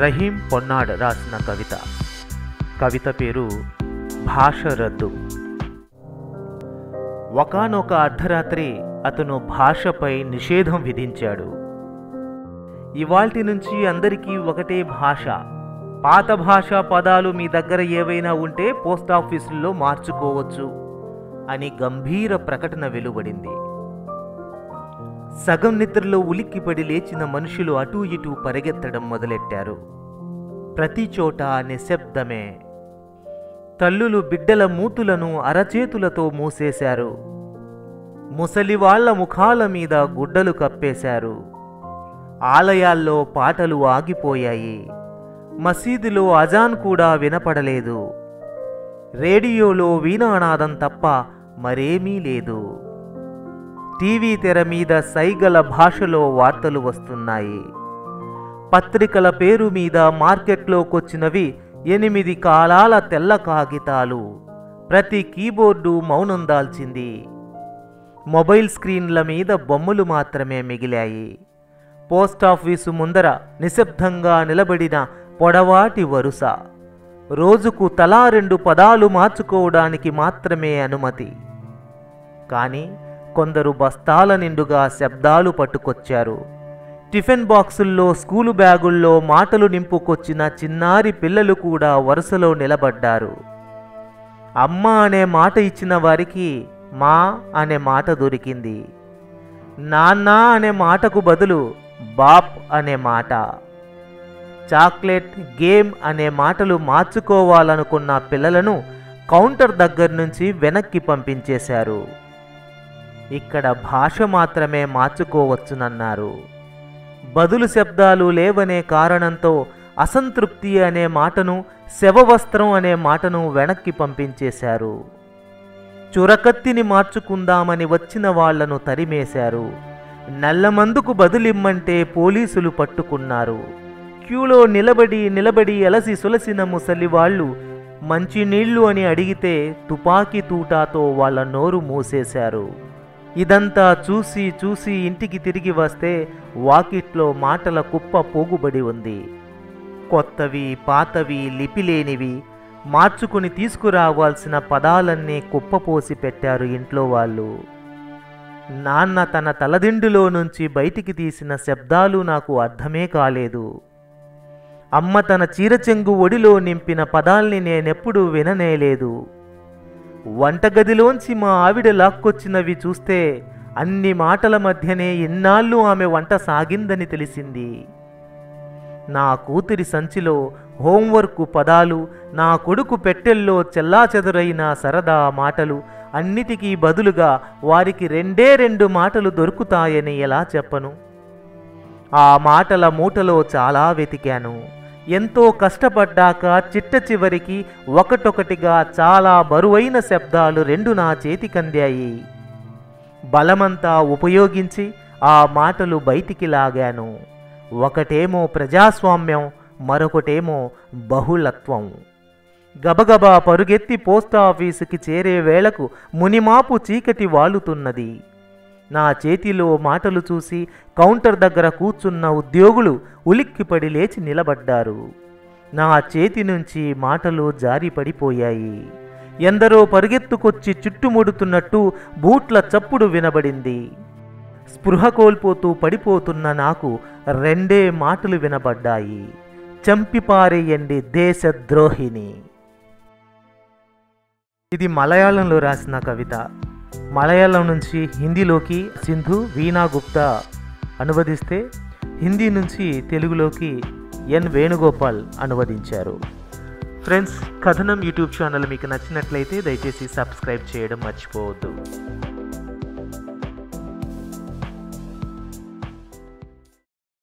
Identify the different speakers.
Speaker 1: రహీం పొన్నాడ్ రాసిన కవిత. కవిత పేరు భాష రద్దు ఒకానొక అర్ధరాత్రి అతను భాషపై నిషేధం విధించాడు. ఇవాల్టి నుంచి అందరికీ ఒకటే భాష. పాత భాషా పదాలు మీ దగ్గర ఏవైనా ఉంటే పోస్ట్ ఆఫీసుల్లో మార్చుకోవచ్చు అని గంభీర ప్రకటన వెలువడింది. సగం నిద్రలో ఉలిక్కిపడి లేచిన మనుషులు అటూ ఇటూ పరిగెత్తడం మొదలెట్టారు. ప్రతి చోట నిశ్శబ్దమే తల్లులు బిడ్డల మూతులను అరచేతులతో మూసేశారు. ముసలివాళ్ళ ముఖాల మీద గుడ్డలు కప్పేశారు. ఆలయాల్లో పాటలు ఆగిపోయాయి. మసీదులో అజాన్ కూడా వినపడలేదు. రేడియోలో వీణానాదం తప్ప మరేమీ లేదు. టీవీ తెర మీద సైగల భాషలో వార్తలు వస్తున్నాయి. పత్రికల పేరు మీద మార్కెట్లోకొచ్చినవి ఎనిమిది కాలాల తెల్ల కాగితాలు. ప్రతి కీబోర్డు మౌనం దాల్చింది. మొబైల్ స్క్రీన్ల మీద బొమ్మలు మాత్రమే మిగిలాయి. పోస్టాఫీసు ముందర నిశ్శబ్దంగా నిలబడిన పొడవాటి వరుస. రోజుకు తలా రెండు పదాలు మార్చుకోవడానికి మాత్రమే అనుమతి. కానీ కొందరు బస్తాల నిండుగా శబ్దాలు పట్టుకొచ్చారు. టిఫిన్ బాక్సుల్లో స్కూలు బ్యాగుల్లో మాటలు నింపుకొచ్చిన చిన్నారి పిల్లలు కూడా వరుసలో నిలబడ్డారు. అమ్మ అనే మాట ఇచ్చిన వారికి మా అనే మాట దొరికింది. నాన్న అనే మాటకు బదులు బాప్ అనే మాట. చాక్లెట్ గేమ్ అనే మాటలు మార్చుకోవాలనుకున్న పిల్లలను కౌంటర్ దగ్గర నుంచి వెనక్కి పంపించేశారు. ఇక్కడ భాష మాత్రమే మార్చుకోవచ్చునన్నారు. బదులు శబ్దాలు లేవనే కారణంతో అసంతృప్తి అనే మాటను శవవస్త్రం అనే మాటను వెనక్కి పంపించేశారు. చురకత్తిని మార్చుకుందామని వచ్చిన వాళ్ళను తరిమేశారు. నల్లమందుకు బదులిమ్మంటే పోలీసులు పట్టుకున్నారు. క్యూలో నిలబడి నిలబడి అలసి సులసిన ముసలివాళ్ళు మంచినీళ్ళు అని అడిగితే తుపాకీ తూటాతో వాళ్ళ నోరు మూసేశారు. ఇదంతా చూసి చూసి ఇంటికి తిరిగి వస్తే వాకిట్లో మాటల కుప్ప పోగుబడి ఉంది. కొత్తవి పాతవి లిపిలేనివి మార్చుకుని తీసుకురావాల్సిన పదాలన్నీ కుప్పపోసి పెట్టారు ఇంట్లో వాళ్ళు. నాన్న తన తలదిండులో నుంచి బయటికి తీసిన శబ్దాలు నాకు అర్థమే కాలేదు. అమ్మ తన చీరచెంగు ఒడిలో నింపిన పదాల్ని నేనెప్పుడూ విననేలేదు. వంటగదిలోంచి మా ఆవిడ లాక్కొచ్చినవి చూస్తే అన్ని మాటల మధ్యనే ఇన్నాళ్ళు ఆమె వంట సాగిందని తెలిసింది. నా కూతురి సంచిలో హోంవర్క్ పదాలు నా కొడుకు పెట్టెల్లో చెల్లాచెదురైన సరదా మాటలు అన్నిటికీ బదులుగా వారికి రెండే రెండు మాటలు దొరుకుతాయని ఎలా చెప్పను? ఆ మాటల మూటలో చాలా వెతికాను. ఎంతో కష్టపడ్డాక చిట్ట చివరికి ఒకటొకటిగా చాలా బరువైన శబ్దాలు రెండు నా చేతికందాయి బలమంతా ఉపయోగించి ఆ మాటలు బయటికి లాగాను. ఒకటేమో ప్రజాస్వామ్యం మరొకటేమో బహుళత్వం. గబగబా పరుగెత్తి పోస్టాఫీసుకి చేరే వేళకు మునిమాపు చీకటి వాలుతున్నది. నా చేతిలో మాటలు చూసి కౌంటర్ దగ్గర కూర్చున్న ఉద్యోగులు ఉలిక్కిపడి లేచి నిలబడ్డారు. నా చేతి నుంచి మాటలు జారి పడిపోయాయి. ఎందరో పరుగెత్తుకొచ్చి చుట్టుముడుతున్నట్టు బూట్ల చప్పుడు వినబడింది. స్పృహ కోల్పోతూ పడిపోతున్న నాకు రెండే మాటలు వినబడ్డాయి. చంపిపారేయండి దేశద్రోహిణి ఇది మలయాళంలో రాసిన కవిత. మలయాళం నుంచి హిందీలోకి సింధు వీణా గుప్తా అనువదిస్తే హిందీ నుంచి తెలుగులోకి ఎన్ వేణుగోపాల్ అనువదించారు. ఫ్రెండ్స్ కథనం యూట్యూబ్ ఛానల్ మీకు నచ్చినట్లయితే దయచేసి సబ్స్క్రైబ్ చేయడం మర్చిపోవద్దు.